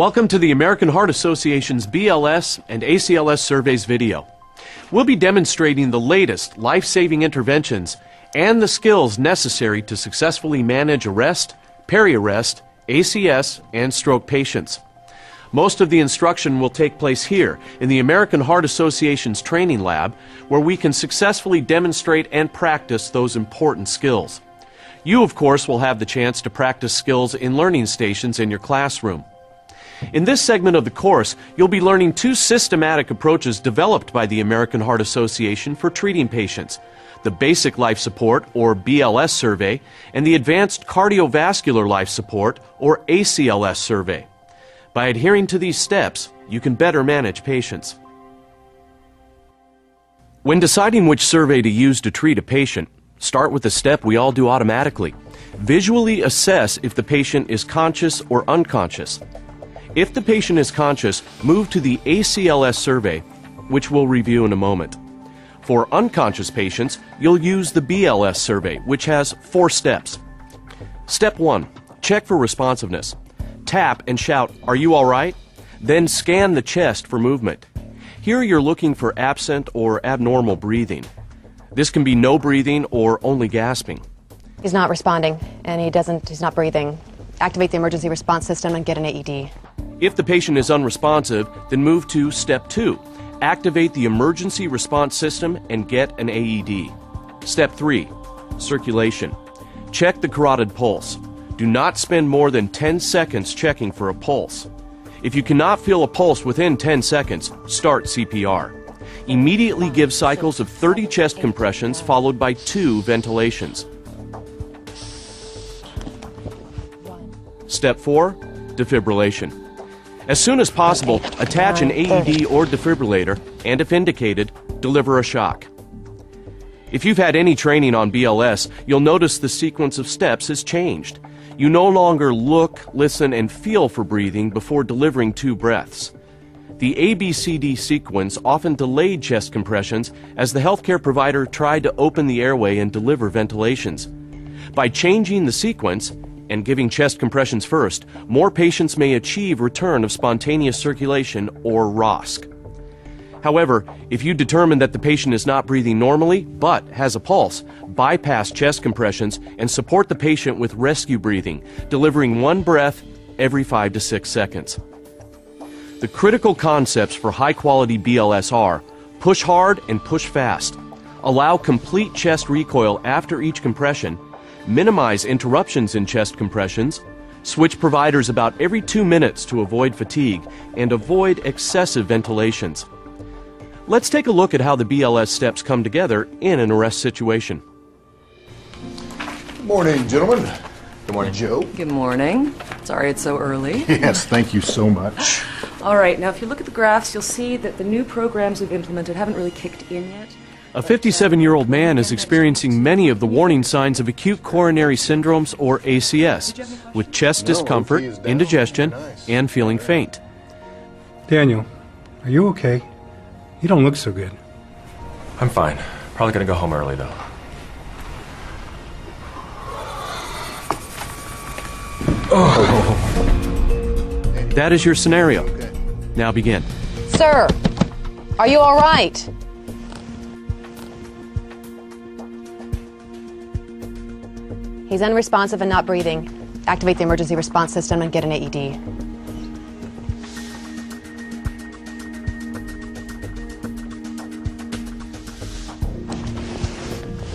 Welcome to the American Heart Association's BLS and ACLS surveys video. We'll be demonstrating the latest life saving interventions and the skills necessary to successfully manage arrest, peri arrest, ACS, and stroke patients. Most of the instruction will take place here in the American Heart Association's training lab, where we can successfully demonstrate and practice those important skills. You, of course, will have the chance to practice skills in learning stations in your classroom. In this segment of the course, you'll be learning two systematic approaches developed by the American Heart Association for treating patients the Basic Life Support, or BLS survey, and the Advanced Cardiovascular Life Support, or ACLS survey. By adhering to these steps, you can better manage patients. When deciding which survey to use to treat a patient, start with the step we all do automatically. Visually assess if the patient is conscious or unconscious. If the patient is conscious, move to the ACLS survey, which we'll review in a moment. For unconscious patients, you'll use the BLS survey, which has four steps. Step 1 Check for responsiveness tap and shout, Are you all right? Then scan the chest for movement. Here you're looking for absent or abnormal breathing. This can be no breathing or only gasping. He's not responding and he doesn't he's not breathing. Activate the emergency response system and get an AED. If the patient is unresponsive, then move to step 2. Activate the emergency response system and get an AED. Step 3. Circulation. Check the carotid pulse. Do not spend more than 10 seconds checking for a pulse. If you cannot feel a pulse within 10 seconds, start CPR. Immediately give cycles of 30 chest compressions followed by two ventilations. Step 4 Defibrillation. As soon as possible, attach an AED or defibrillator, and if indicated, deliver a shock. If you've had any training on BLS, you'll notice the sequence of steps has changed. You no longer look, listen, and feel for breathing before delivering two breaths. The ABCD sequence often delayed chest compressions as the healthcare provider tried to open the airway and deliver ventilations. By changing the sequence and giving chest compressions first, more patients may achieve return of spontaneous circulation or ROSC. However, if you determine that the patient is not breathing normally but has a pulse, bypass chest compressions and support the patient with rescue breathing, delivering one breath every 5 to 6 seconds. The critical concepts for high quality BLS are push hard and push fast, allow complete chest recoil after each compression, minimize interruptions in chest compressions, switch providers about every two minutes to avoid fatigue, and avoid excessive ventilations. Let's take a look at how the BLS steps come together in an arrest situation. Good morning, gentlemen. Good morning. Joe. Good morning. Sorry it's so early. Yes, thank you so much. All right, now if you look at the graphs, you'll see that the new programs we've implemented haven't really kicked in yet. A 57 year old man is experiencing many of the warning signs of acute coronary syndromes or ACS, with chest discomfort, indigestion, and feeling faint. Daniel, are you okay? You don't look so good. I'm fine. Probably gonna go home early though. That is your scenario. Now begin. Sir, are you all right? He's unresponsive and not breathing. Activate the emergency response system and get an AED.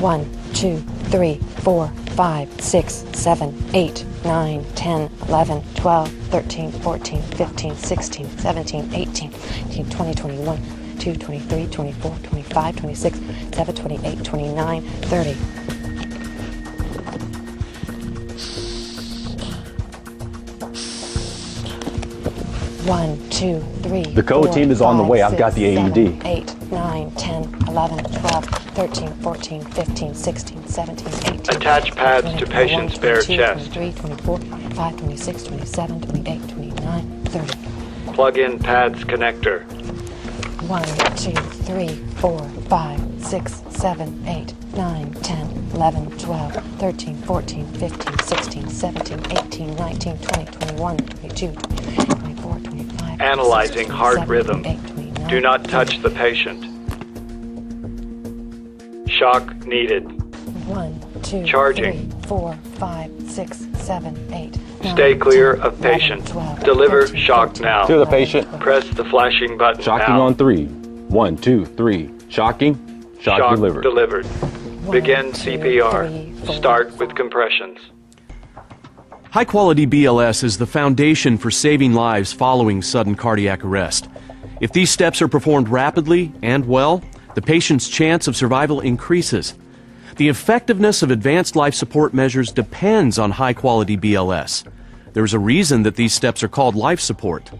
One, two, three, four, five, six, seven, eight, nine, ten, eleven, twelve, thirteen, fourteen, fifteen, sixteen, seventeen, eighteen, nineteen, twenty, twenty-one, two, twenty-three, twenty-four, twenty-five, twenty-six, seven, twenty-eight, twenty-nine, thirty. One, two, three. The code four, team is on the five, way. I've got six, the seven, AED. 8, 9, 10, 11, 12, 13, 14, 15, 16, 17, 18. Attach pads 20, to 21, patient's bare 22, chest. 23, 24, 25, 26, 27, 28, 29, 30. Plug in pads connector. 1, 2, 3, 4, 5, 6, 7, 8, 9, 10, 11, 12, 13, 14, 15, 16, 17, 18, 19, 20, 21, 22, 24, 25, Analyzing heart rhythm. Do not touch the patient. Shock needed. One, two, Charging. three, four, five, six, seven, eight, Stay clear 10, of 11, patient. 12, Deliver 13, shock 14, now. To the patient. Press the flashing button Shocking now. on three. One, two, three. Shocking. Shock, Shock delivered. delivered. Begin two, CPR. Start with compressions. High quality BLS is the foundation for saving lives following sudden cardiac arrest. If these steps are performed rapidly and well, the patient's chance of survival increases. The effectiveness of advanced life support measures depends on high quality BLS. There's a reason that these steps are called life support.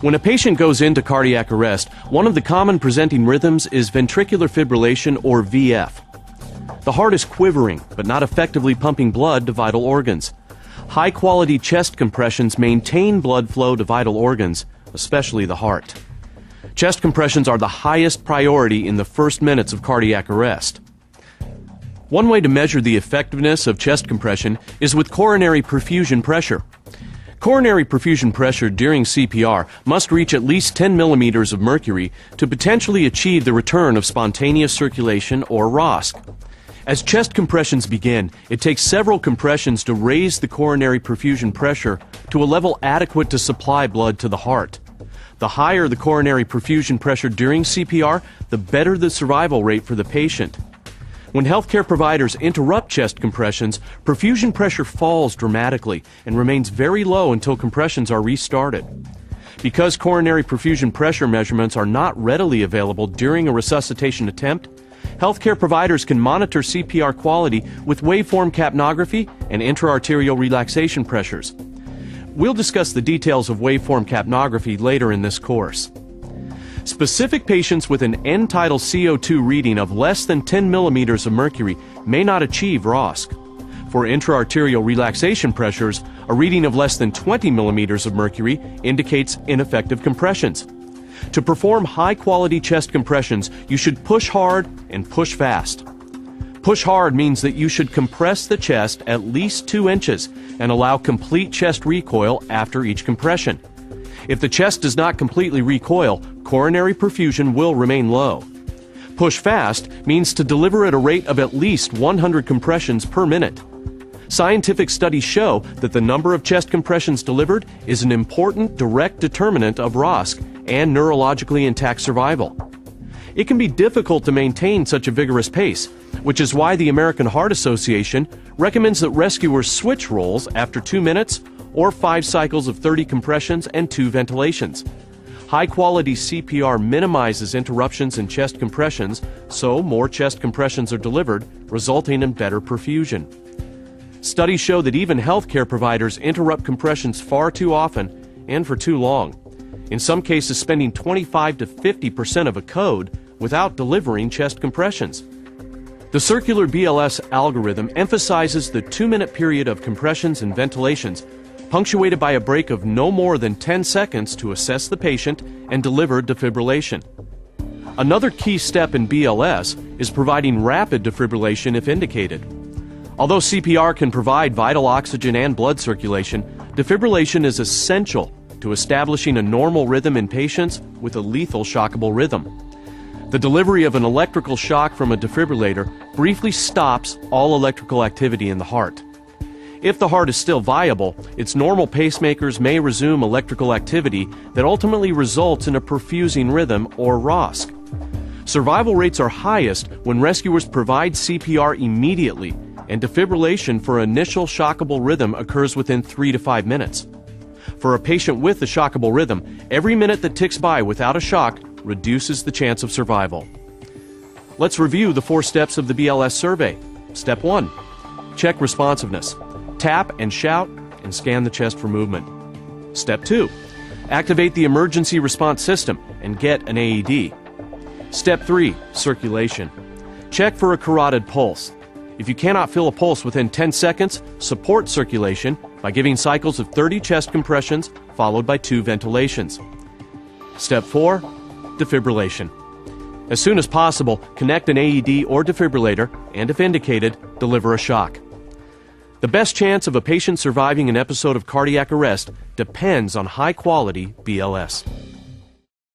When a patient goes into cardiac arrest, one of the common presenting rhythms is ventricular fibrillation or VF. The heart is quivering, but not effectively pumping blood to vital organs. High quality chest compressions maintain blood flow to vital organs, especially the heart. Chest compressions are the highest priority in the first minutes of cardiac arrest. One way to measure the effectiveness of chest compression is with coronary perfusion pressure. Coronary perfusion pressure during CPR must reach at least 10 millimeters of mercury to potentially achieve the return of spontaneous circulation or ROSC. As chest compressions begin, it takes several compressions to raise the coronary perfusion pressure to a level adequate to supply blood to the heart. The higher the coronary perfusion pressure during CPR, the better the survival rate for the patient. When healthcare providers interrupt chest compressions, perfusion pressure falls dramatically and remains very low until compressions are restarted. Because coronary perfusion pressure measurements are not readily available during a resuscitation attempt, healthcare providers can monitor CPR quality with waveform capnography and intraarterial relaxation pressures. We'll discuss the details of waveform capnography later in this course. Specific patients with an end tidal CO2 reading of less than 10 millimeters of mercury may not achieve ROSC. For intraarterial relaxation pressures, a reading of less than 20 millimeters of mercury indicates ineffective compressions. To perform high quality chest compressions, you should push hard and push fast. Push hard means that you should compress the chest at least 2 inches and allow complete chest recoil after each compression. If the chest does not completely recoil, coronary perfusion will remain low. Push fast means to deliver at a rate of at least 100 compressions per minute. Scientific studies show that the number of chest compressions delivered is an important direct determinant of ROSC and neurologically intact survival. It can be difficult to maintain such a vigorous pace, which is why the American Heart Association recommends that rescuers switch roles after two minutes or five cycles of 30 compressions and two ventilations. High quality CPR minimizes interruptions in chest compressions, so more chest compressions are delivered, resulting in better perfusion. Studies show that even healthcare providers interrupt compressions far too often and for too long, in some cases, spending 25 to 50 percent of a code without delivering chest compressions. The circular BLS algorithm emphasizes the two minute period of compressions and ventilations, punctuated by a break of no more than 10 seconds to assess the patient and deliver defibrillation. Another key step in BLS is providing rapid defibrillation if indicated. Although CPR can provide vital oxygen and blood circulation, defibrillation is essential to establishing a normal rhythm in patients with a lethal shockable rhythm. The delivery of an electrical shock from a defibrillator briefly stops all electrical activity in the heart. If the heart is still viable, its normal pacemakers may resume electrical activity that ultimately results in a perfusing rhythm or ROSC. Survival rates are highest when rescuers provide CPR immediately and defibrillation for initial shockable rhythm occurs within 3 to 5 minutes. For a patient with a shockable rhythm, every minute that ticks by without a shock reduces the chance of survival. Let's review the four steps of the BLS survey. Step 1 Check responsiveness. Tap and shout and scan the chest for movement. Step 2 Activate the emergency response system and get an AED. Step 3 Circulation. Check for a carotid pulse. If you cannot feel a pulse within 10 seconds, support circulation by giving cycles of 30 chest compressions followed by two ventilations. Step 4 Defibrillation. As soon as possible, connect an AED or defibrillator and, if indicated, deliver a shock. The best chance of a patient surviving an episode of cardiac arrest depends on high quality BLS.